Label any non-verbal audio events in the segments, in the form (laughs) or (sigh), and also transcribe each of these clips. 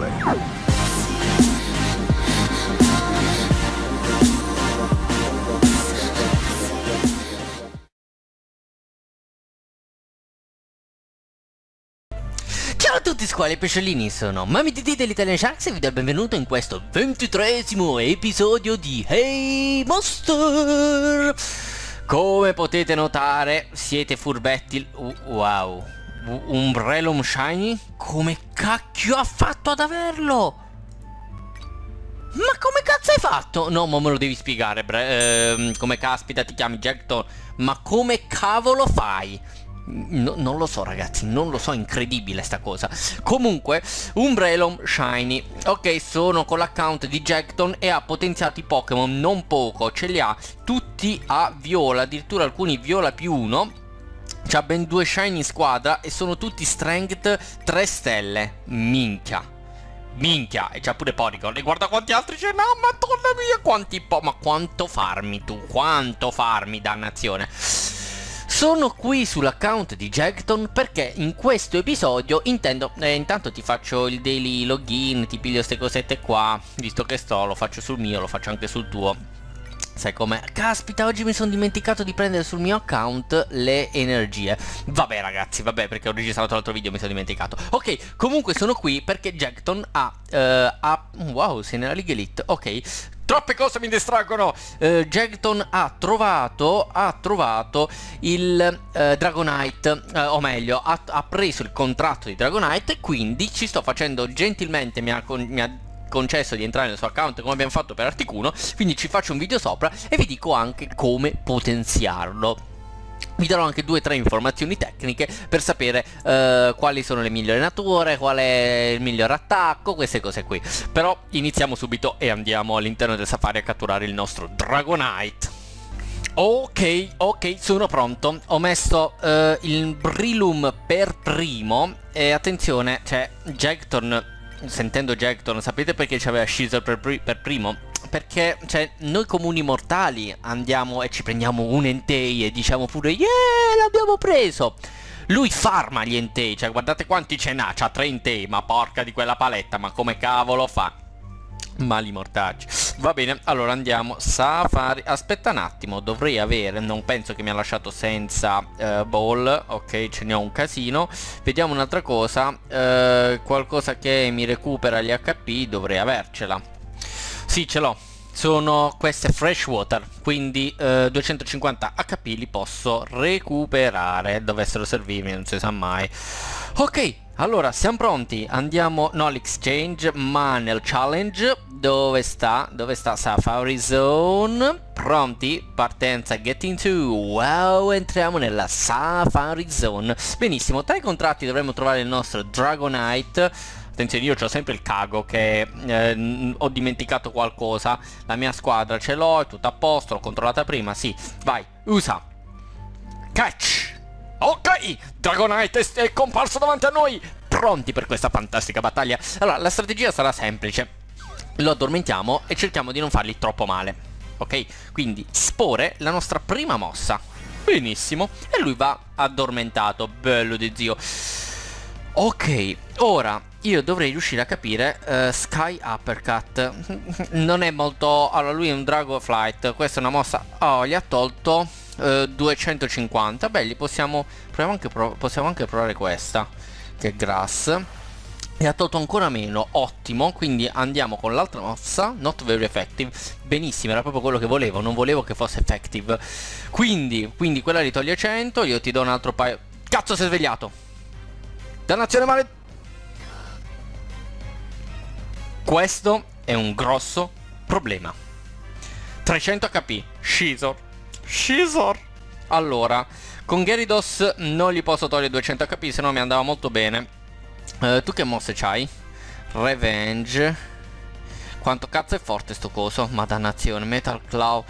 gameplay. Ciao a tutti squali e pesciolini, sono Mami DD dell'Italian Sharks e vi do il benvenuto in questo ventitresimo episodio di Hey Monster! Come potete notare, siete furbetti... Wow, U- Umbrellum Shiny? Come cacchio ha fatto ad averlo? Ma come cazzo hai fatto? No, ma me lo devi spiegare, ehm, come caspita ti chiami Jackton, ma come cavolo fai? No, non lo so ragazzi, non lo so, incredibile sta cosa Comunque, Umbrellum Shiny Ok, sono con l'account di Jackton e ha potenziato i Pokémon non poco Ce li ha tutti a viola, addirittura alcuni viola più uno C'ha ben due Shiny in squadra e sono tutti Strength 3 stelle. Minchia. Minchia, e c'ha pure Porygon. E guarda quanti altri ce n'ha, madonna mia Quanti po... Ma quanto farmi tu, quanto farmi, dannazione. Sono qui sull'account di Jackton perché in questo episodio intendo... Eh, intanto ti faccio il daily login, ti piglio queste cosette qua, visto che sto, lo faccio sul mio, lo faccio anche sul tuo. Sai com'è? Caspita, oggi mi sono dimenticato di prendere sul mio account le energie. Vabbè ragazzi, vabbè, perché ho registrato l'altro video mi sono dimenticato. Ok, comunque sono qui perché Jackton ha... Uh, ha wow, sei nella League Elite. Ok, troppe cose mi distraggono uh, Jackton ha trovato ha trovato il uh, Dragonite uh, o meglio ha, ha, preso il contratto di Dragonite e quindi ci sto facendo gentilmente mi ha, mi ha concesso di entrare nel suo account come abbiamo fatto per Articuno quindi ci faccio un video sopra e vi dico anche come potenziarlo vi darò anche due o tre informazioni tecniche per sapere uh, quali sono le migliori nature, qual è il miglior attacco, queste cose qui. Però iniziamo subito e andiamo all'interno del safari a catturare il nostro Dragonite. Ok, ok, sono pronto. Ho messo uh, il Brilum per primo e attenzione, cioè Jackton, sentendo Jackton, sapete perché c'aveva Scissor per, pri per primo? perché cioè, noi comuni mortali andiamo e ci prendiamo un Entei e diciamo pure yeah l'abbiamo preso! Lui farma gli Entei cioè guardate quanti ce n'ha c'ha tre Entei ma porca di quella paletta ma come cavolo fa? Mali mortacci va bene allora andiamo safari aspetta un attimo dovrei avere non penso che mi ha lasciato senza uh, ball ok ce ne ho un casino vediamo un'altra cosa uh, qualcosa che mi recupera gli hp dovrei avercela sì, ce l'ho. Sono queste freshwater, quindi eh, 250 HP li posso recuperare. Dovessero servirmi, non si sa mai. Ok, allora siamo pronti. Andiamo, no l'exchange, ma nel challenge. Dove sta? Dove sta Safari Zone? Pronti? Partenza, get into. Wow, entriamo nella Safari Zone. Benissimo, tra i contratti dovremmo trovare il nostro Dragonite Attenzione, io ho sempre il cago che eh, ho dimenticato qualcosa. La mia squadra ce l'ho, è tutto a posto, l'ho controllata prima, sì. Vai, usa. Catch. Ok, Dragonite è comparso davanti a noi. Pronti per questa fantastica battaglia. Allora, la strategia sarà semplice. Lo addormentiamo e cerchiamo di non fargli troppo male. Ok? Quindi, spore, la nostra prima mossa. Benissimo. E lui va addormentato. Bello di zio. Ok, ora io dovrei riuscire a capire uh, Sky Uppercut (laughs) Non è molto... Allora lui è un Drago Flight Questa è una mossa... Oh, gli ha tolto uh, 250 Beh, possiamo... Anche possiamo anche provare questa Che è Grass. E ha tolto ancora meno, ottimo, quindi andiamo con l'altra mossa, not very effective, benissimo, era proprio quello che volevo, non volevo che fosse effective, quindi, quindi quella li toglie 100, io ti do un altro paio, cazzo si è svegliato, dannazione male, Questo è un grosso problema. 300 HP, Scizor. Scizor. Allora, con Gyarados non gli posso togliere 200 HP, se no mi andava molto bene. Uh, tu che mosse c'hai? Revenge. Quanto cazzo è forte sto coso? Madannazione, Metal Claw.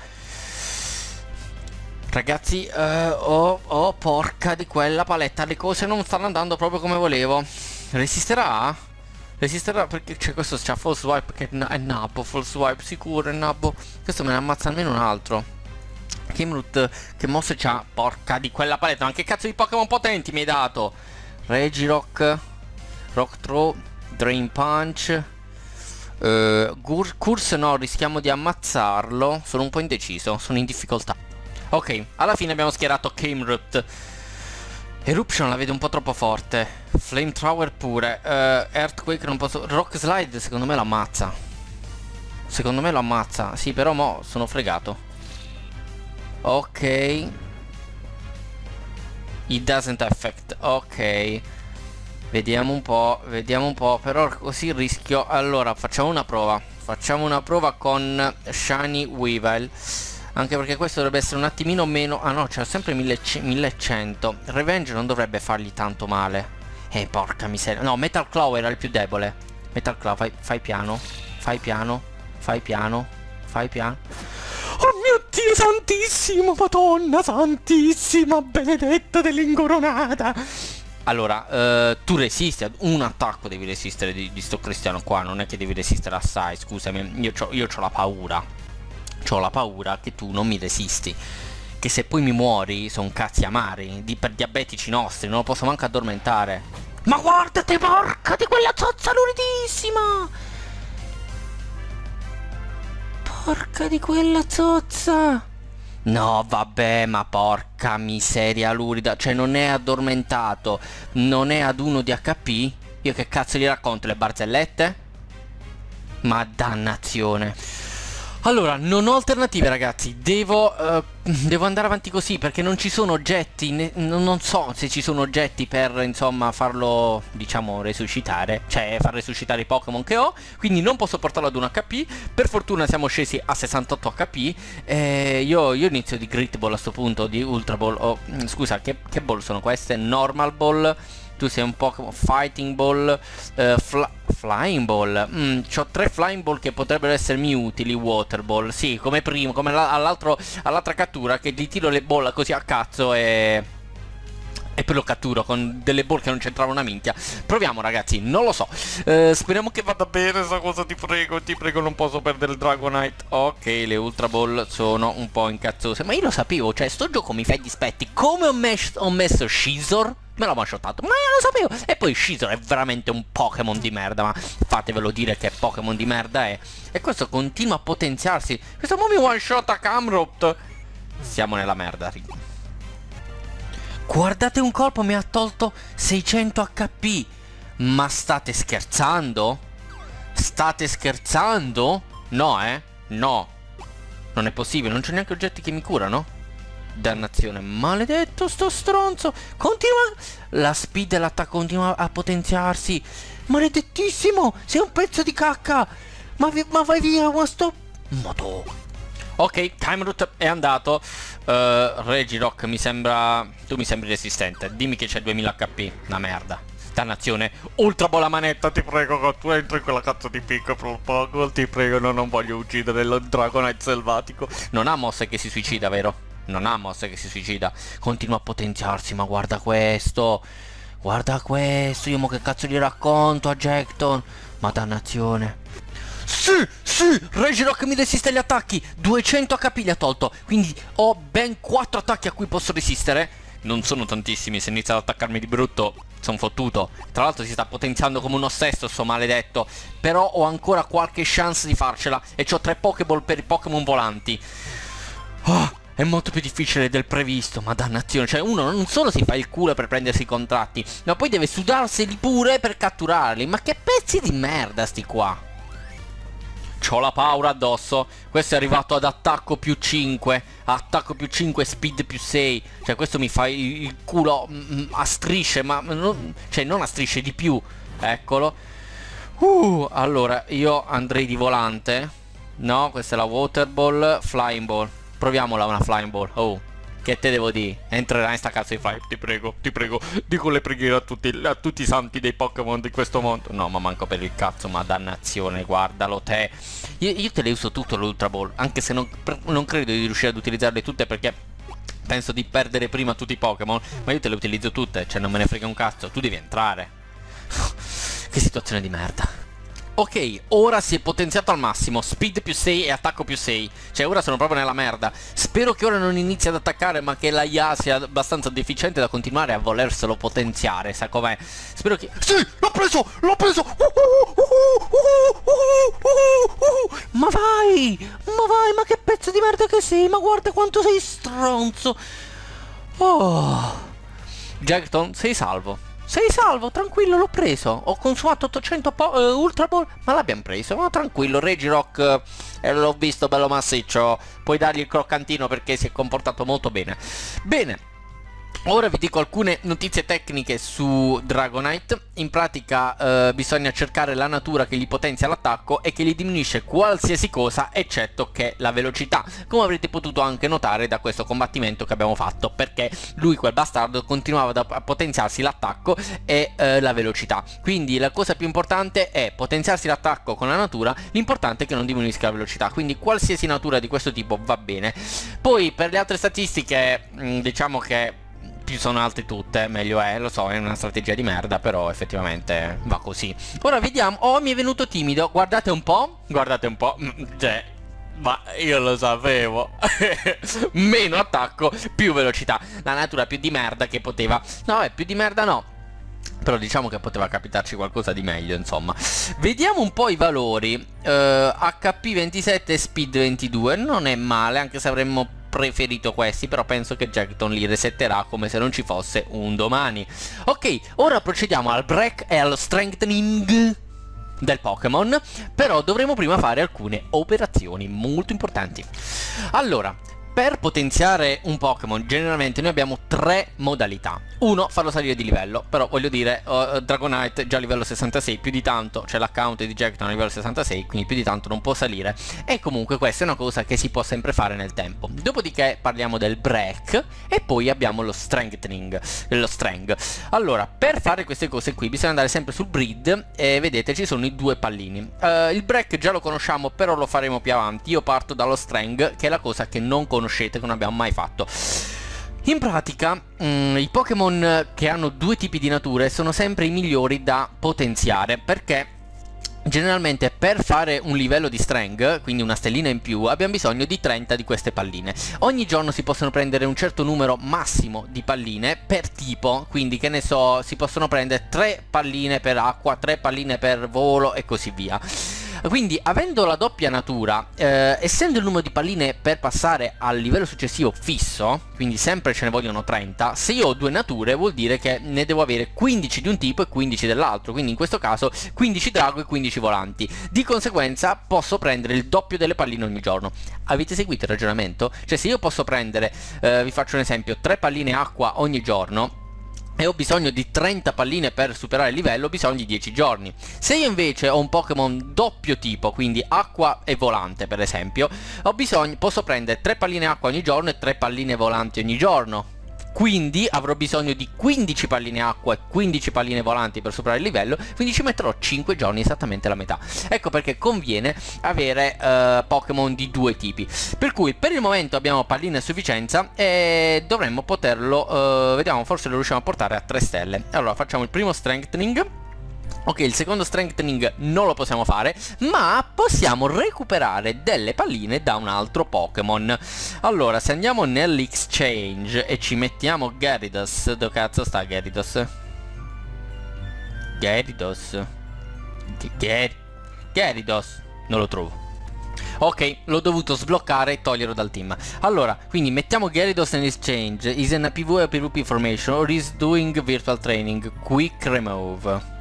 Ragazzi, uh, oh, oh, porca di quella paletta, le cose non stanno andando proprio come volevo. Resisterà? Resisterà perché c'è questo c'ha full swipe che è nabbo, full swipe sicuro è nabbo. Questo me ne ammazza almeno un altro. Kimrut che mosse c'ha? Porca di quella paletta, ma che cazzo di Pokémon potenti mi hai dato? Regirock, Rock Throw, Drain Punch. Uh, Curse no, rischiamo di ammazzarlo. Sono un po' indeciso, sono in difficoltà. Ok, alla fine abbiamo schierato Cameroot. Eruption la vedo un po' troppo forte. Flamethrower pure. Uh, Earthquake non posso... Rock Slide secondo me lo ammazza. Secondo me lo ammazza. Sì, però mo sono fregato. Ok. It doesn't affect. Ok. Vediamo un po', vediamo un po', però così rischio... Allora, facciamo una prova. Facciamo una prova con Shiny Weevil. Anche perché questo dovrebbe essere un attimino meno... Ah no, c'è sempre 1100. Revenge non dovrebbe fargli tanto male. Eh, porca miseria. No, Metal Claw era il più debole. Metal Claw, fai, fai piano. Fai piano. Fai piano. Fai piano. Dio santissimo, madonna santissima, benedetta dell'incoronata. Allora, eh, tu resisti ad un attacco, devi resistere di, di, sto cristiano qua, non è che devi resistere assai, scusami, io ho io la paura, ho la paura che tu non mi resisti, che se poi mi muori sono cazzi amari, di, per diabetici nostri, non lo posso manco addormentare. Ma guardate, porca di quella zozza luridissima! Porca di quella zozza! No, vabbè, ma porca miseria lurida. Cioè, non è addormentato. Non è ad uno di HP? Io che cazzo gli racconto le barzellette? Ma dannazione. Allora, non ho alternative ragazzi, devo, uh, devo andare avanti così perché non ci sono oggetti, non so se ci sono oggetti per insomma farlo, diciamo, resuscitare, cioè far resuscitare i Pokémon che ho, quindi non posso portarlo ad un HP, per fortuna siamo scesi a 68 HP, e io, io inizio di Grit Ball a questo punto, di Ultra Ball, oh, scusa, che, che ball sono queste? Normal Ball tu sei un Pokémon Fighting Ball, uh, fl Flying Ball. Mm, ho tre Flying Ball che potrebbero essermi utili. Water Ball, sì, come primo, come all'altra cattura che gli tiro le bolle così a cazzo e... E poi lo catturo con delle ball che non c'entrava una minchia Proviamo ragazzi, non lo so uh, Speriamo che vada bene questa cosa, ti prego Ti prego, non posso perdere il Dragonite Ok, le Ultra Ball sono un po' incazzose Ma io lo sapevo, cioè sto gioco mi fa i dispetti Come ho, mes ho messo Shizor me l'ho mashottato, ma io lo sapevo. E poi Shizor è veramente un Pokémon di merda, ma fatevelo dire che Pokémon di merda è. E questo continua a potenziarsi. Questo mo mi one shot a Camrot. Siamo nella merda, Guardate un colpo, mi ha tolto 600 HP. Ma state scherzando? State scherzando? No, eh? No. Non è possibile, non c'è neanche oggetti che mi curano. Dannazione, maledetto sto stronzo. Continua... La speed e l'attacco continua a potenziarsi. Maledettissimo, sei un pezzo di cacca. Ma, vi... ma vai via, questo... Moto. Ok, Time Root è andato. Uh, Regirock mi sembra... Tu mi sembri resistente. Dimmi che c'è 2000 HP. Una merda. Dannazione. Ultra bola manetta, ti prego, tu entri in quella cazzo di picco per un po'. Ti prego, no, non voglio uccidere il Dragonite selvatico. Non ha mosse che si suicida, vero? non ha mosse che si suicida continua a potenziarsi ma guarda questo guarda questo io mo che cazzo gli racconto a Jackton ma dannazione sì, sì, Regirock mi resiste agli attacchi 200 HP li ha tolto Quindi ho ben 4 attacchi a cui posso resistere. Non sono tantissimi, se inizia ad attaccarmi di brutto sono fottuto. Tra l'altro si sta potenziando come uno stesso sto maledetto Però ho ancora qualche chance di farcela E ho 3 Pokéball per i Pokémon volanti. Oh, è molto più difficile del previsto, ma dannazione, cioè uno non solo si fa il culo per prendersi i contratti, ma poi deve sudarseli pure per catturarli, ma che pezzi di merda sti qua. C'ho la paura addosso, questo è arrivato ad attacco più 5, attacco più 5, speed più 6, cioè questo mi fa il culo mm, mm, a strisce, ma non, cioè non a strisce di più, eccolo. Uh, allora io andrei di volante, no, questa è la water ball, flying ball. Proviamola una flying ball. Oh. Che te devo dire? Entrerà in sta cazzo di fight, ti prego, ti prego. Dico le preghiere a tutti, a tutti i santi dei Pokémon di questo mondo. No, ma manco per il cazzo, ma dannazione, guardalo te. Io, io te le uso tutto l'Ultra Ball, anche se non, non credo di riuscire ad utilizzarle tutte perché penso di perdere prima tutti i Pokémon. Ma io te le utilizzo tutte, cioè non me ne frega un cazzo. Tu devi entrare. (laughs) che situazione di merda. Ok, ora si è potenziato al massimo, speed più 6 e attacco più 6. Cioè ora sono proprio nella merda. Spero che ora non inizi ad attaccare ma che la IA sia abbastanza deficiente da continuare a volerselo potenziare, sa com'è? Spero che... Sì, l'ho preso, l'ho preso! Ma vai, ma vai, ma che pezzo di merda che sei, ma guarda quanto sei stronzo. Oh... Jackton, sei salvo. Sei salvo, tranquillo, l'ho preso. Ho consumato 800 po uh, Ultra Ball, ma l'abbiamo preso. Ma tranquillo, Regirock eh, l'ho visto bello massiccio. Puoi dargli il croccantino perché si è comportato molto bene. Bene, Ora vi dico alcune notizie tecniche su Dragonite, in pratica eh, bisogna cercare la natura che gli potenzia l'attacco e che gli diminuisce qualsiasi cosa eccetto che la velocità, come avrete potuto anche notare da questo combattimento che abbiamo fatto, perché lui quel bastardo continuava a potenziarsi l'attacco e eh, la velocità, quindi la cosa più importante è potenziarsi l'attacco con la natura, l'importante è che non diminuisca la velocità, quindi qualsiasi natura di questo tipo va bene. Poi per le altre statistiche mm, diciamo che più sono alte tutte, meglio è, lo so, è una strategia di merda, però effettivamente va così. Ora vediamo, oh mi è venuto timido, guardate un po', guardate un po', mm, cioè, ma io lo sapevo. (laughs) Meno attacco, più velocità. La natura più di merda che poteva. No, è più di merda no. Però diciamo che poteva capitarci qualcosa di meglio insomma. Vediamo un po' i valori. Uh, HP 27 e Speed 22 Non è male anche se avremmo preferito questi però penso che Jackton li resetterà come se non ci fosse un domani. Ok ora procediamo al break e allo strengthening del Pokémon però dovremo prima fare alcune operazioni molto importanti. Allora per potenziare un Pokémon generalmente noi abbiamo tre modalità. Uno, farlo salire di livello Però voglio dire, uh, Dragonite già a livello 66 Più di tanto, c'è l'account di Jackton a livello 66 Quindi più di tanto non può salire. E comunque questa è una cosa che si può sempre fare nel tempo. Dopodiché parliamo del break E poi abbiamo lo strengthening Lo strength Allora, per fare queste cose qui bisogna andare sempre sul breed E vedete ci sono i due pallini. Uh, Il break già lo conosciamo però lo faremo più avanti. Io parto dallo strength che è la cosa che non conosciamo conoscete, che non abbiamo mai fatto. In pratica, mh, mm, i Pokémon che hanno due tipi di nature sono sempre i migliori da potenziare, perché Generalmente per fare un livello di strength, quindi una stellina in più, abbiamo bisogno di 30 di queste palline. Ogni giorno si possono prendere un certo numero massimo di palline per tipo, quindi che ne so, si possono prendere 3 palline per acqua, 3 palline per volo e così via. Quindi avendo la doppia natura, eh, essendo il numero di palline per passare al livello successivo fisso, quindi sempre ce ne vogliono 30, se io ho due nature vuol dire che ne devo avere 15 di un tipo e 15 dell'altro, quindi in questo caso 15 drago e 15 volanti. Di conseguenza posso prendere il doppio delle palline ogni giorno. Avete seguito il ragionamento? Cioè se io posso prendere, eh, vi faccio un esempio, 3 palline acqua ogni giorno, e ho bisogno di 30 palline per superare il livello, ho bisogno di 10 giorni. Se io invece ho un Pokémon doppio tipo, quindi acqua e volante per esempio, bisogno, posso prendere 3 palline acqua ogni giorno e 3 palline volanti ogni giorno quindi avrò bisogno di 15 palline acqua e 15 palline volanti per superare il livello quindi ci metterò 5 giorni esattamente la metà. Ecco perché conviene avere uh, Pokémon di due tipi. Per cui per il momento abbiamo palline a sufficienza e dovremmo poterlo uh, vediamo forse lo riusciamo a portare a 3 stelle. Allora facciamo il primo strengthening Ok, il secondo strengthening non lo possiamo fare, ma possiamo recuperare delle palline da un altro Pokémon. Allora, se andiamo nell'exchange e ci mettiamo Gyarados, dove cazzo sta Gyarados? Gyarados? Gyarados? Non lo trovo. Ok, l'ho dovuto sbloccare e toglierlo dal team. Allora, quindi mettiamo Gyarados in exchange. Is in a PvE PvP information or is doing virtual training. Quick remove.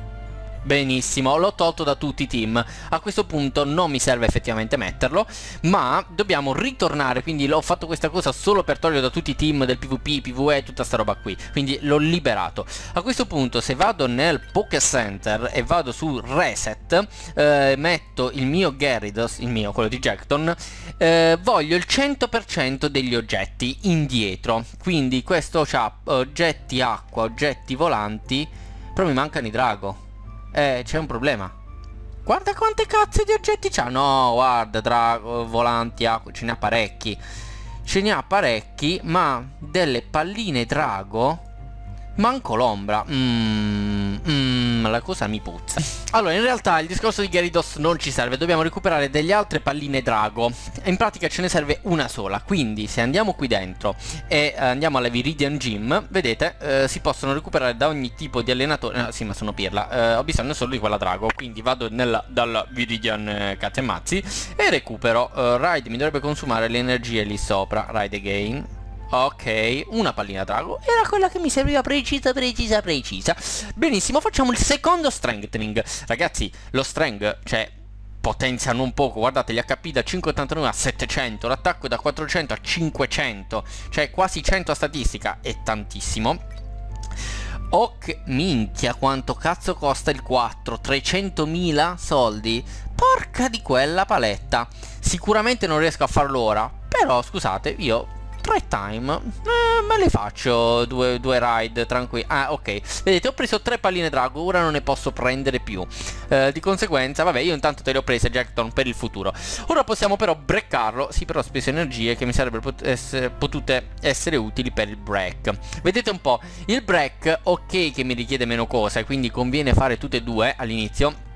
Benissimo, l'ho tolto da tutti i team. A questo punto non mi serve effettivamente metterlo, ma dobbiamo ritornare, quindi ho fatto questa cosa solo per toglierlo da tutti i team del PvP, PvE, tutta sta roba qui. Quindi l'ho liberato. A questo punto se vado nel Poké Center e vado su Reset, eh, metto il mio Gyarados, il mio, quello di Jackton, eh, voglio il 100% degli oggetti indietro. Quindi questo ha oggetti acqua, oggetti volanti, però mi mancano i drago. Eh, c'è un problema. Guarda quante cazzo di oggetti c'ha. No, guarda, drago, volanti, acqua, ce ne ha parecchi. Ce ne ha parecchi, ma delle palline drago... Manco l'ombra. Mmm, la cosa mi puzza. Allora, in realtà il discorso di Gyarados non ci serve, dobbiamo recuperare delle altre palline drago. In pratica ce ne serve una sola, quindi se andiamo qui dentro e eh, andiamo alla Viridian Gym, vedete, eh, si possono recuperare da ogni tipo di allenatore. No, sì, ma sono pirla. Eh, ho bisogno solo di quella drago, quindi vado nella, dalla Viridian eh, Katemazzi e recupero. Uh, Ride mi dovrebbe consumare le energie lì sopra. Ride again. Ok, una pallina drago Era quella che mi serviva precisa, precisa, precisa. Benissimo, facciamo il secondo strengthening. Ragazzi, lo strength, cioè potenzia non poco. Guardate gli HP da 589 a 700 l'attacco da 400 a 500 cioè quasi 100 a statistica è tantissimo. Ok, minchia quanto cazzo costa il 4 300.000 soldi? Porca di quella paletta. Sicuramente non riesco a farlo ora però scusate io tre time eh, me le faccio due, due ride tranquilli ah ok. Vedete ho preso tre palline drago ora non ne posso prendere più. Eh, di conseguenza vabbè io intanto te le ho prese Jackton per il futuro. Ora possiamo però breccarlo sì però ho speso energie che mi sarebbero pot essere, potute essere utili per il break. Vedete un po' il break ok che mi richiede meno cose quindi conviene fare tutte e due all'inizio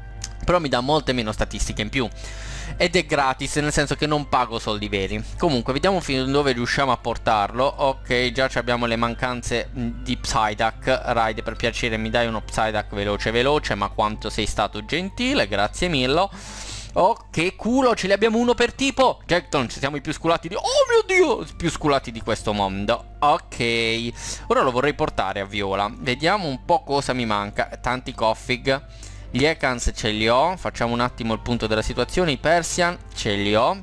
però mi dà molte meno statistiche in più. Ed è gratis nel senso che non pago soldi veri. Comunque vediamo fino a dove riusciamo a portarlo. Ok già abbiamo le mancanze di Psyduck. Ride per piacere mi dai uno Psyduck veloce veloce ma quanto sei stato gentile grazie mille. Oh, che culo, ce li abbiamo uno per tipo. Jackton, ci siamo i più sculati di... Oh mio Dio, più sculati di questo mondo. Ok, ora lo vorrei portare a Viola. Vediamo un po' cosa mi manca. Tanti Coffig gli Ekans ce li ho, facciamo un attimo il punto della situazione, i Persian ce li ho,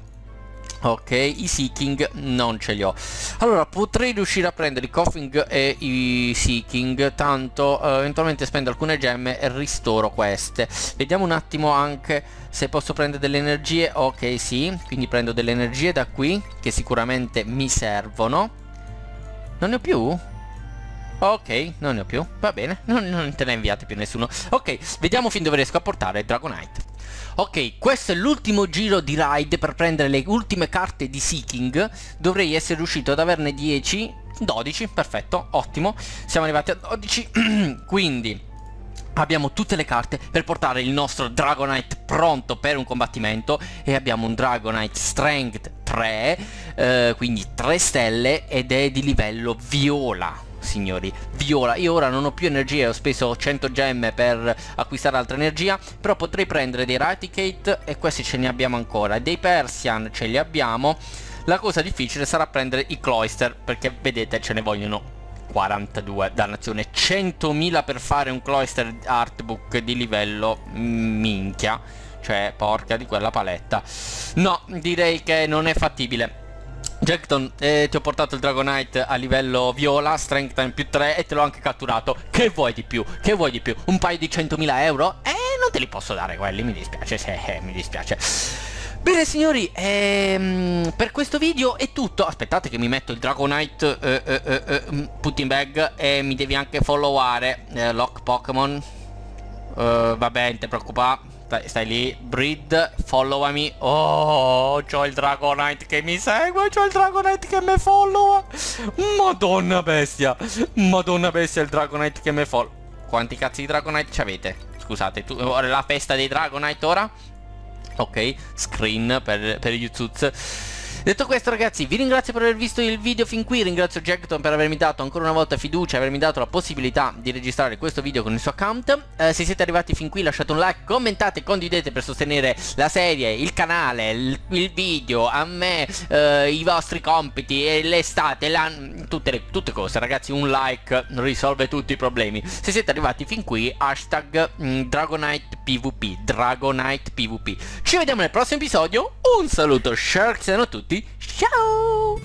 Ok, i Seeking non ce li ho. Allora, potrei riuscire a prendere i Coughing e i Seeking Tanto, uh, eventualmente spendo alcune gemme e ristoro queste. Vediamo un attimo anche se posso prendere delle energie. Ok, sì, quindi prendo delle energie da qui Che sicuramente mi servono. Non ne ho più? Ok, non ne ho più. Va bene, non, non te ne inviate più nessuno. Ok, vediamo fin dove riesco a portare Dragonite. Ok, questo è l'ultimo giro di ride per prendere le ultime carte di Seeking. Dovrei essere riuscito ad averne 10, 12, perfetto, ottimo. Siamo arrivati a 12, (clears throat) quindi abbiamo tutte le carte per portare il nostro Dragonite pronto per un combattimento e abbiamo un Dragonite Strength 3, eh, quindi 3 stelle ed è di livello viola signori. Viola io ora non ho più energia ho speso 100 gemme per acquistare altra energia però potrei prendere dei Raticate e questi ce ne abbiamo ancora. Dei Persian ce li abbiamo. La cosa difficile sarà prendere i Cloister perché vedete ce ne vogliono 42 dannazione. 100.000 per fare un Cloister Artbook di livello minchia. Cioè porca di quella paletta. No direi che non è fattibile Jackton, eh, ti ho portato il Dragonite a livello viola, Strength Time più 3 e te l'ho anche catturato. Che vuoi di più? Che vuoi di più? Un paio di 100.000 euro? Eh, non te li posso dare quelli, mi dispiace, sì, eh, mi dispiace. Bene signori, ehm, per questo video è tutto Aspettate che mi metto il Dragonite eh, eh, eh, eh mm, put in bag E mi devi anche followare eh, Lock Pokémon uh, Vabbè, non ti preoccupare Stai, stai lì, breed, followami. Oh, c'ho il Dragonite che mi segue, c'ho il Dragonite che mi followa. Madonna bestia, madonna bestia il Dragonite che mi followa. Quanti cazzi di Dragonite ci avete? Scusate, tu, la festa dei Dragonite ora? Ok, screen per, per YouTube. Detto questo ragazzi vi ringrazio per aver visto il video fin qui. Ringrazio Jackton per avermi dato ancora una volta fiducia Avermi dato la possibilità di registrare questo video con il suo account. Eh, Se siete arrivati fin qui lasciate un like Commentate, condividete per sostenere la serie Il canale, il, il video A me, eh, i vostri compiti L'estate, tutte, tutte cose. Ragazzi Un like risolve tutti i problemi. Se siete arrivati fin qui Hashtag mh, mm, Dragonite PvP Dragonite PvP Ci vediamo nel prossimo episodio. Un saluto Sharks a tutti tutti, ciao!